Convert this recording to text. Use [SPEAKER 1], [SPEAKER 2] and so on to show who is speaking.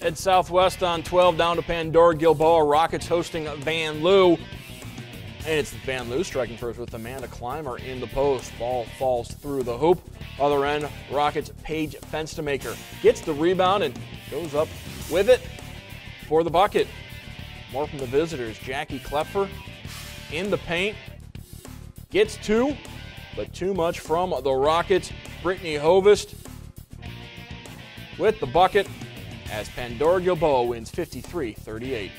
[SPEAKER 1] Head southwest on 12 down to Pandora Gilboa. Rockets hosting Vanlue. And it's Vanlue striking first with Amanda Clymer in the post. Ball falls through the hoop. Other end, Rockets Paige Fenstemaker gets the rebound and goes up with it for the bucket. More from the visitors. Jackie Klepfer in the paint. Gets two, but too much from the Rockets. Brittany Hovest with the bucket as Pandora Gilboa wins 53 38.